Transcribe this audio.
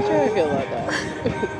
not sure I feel about that.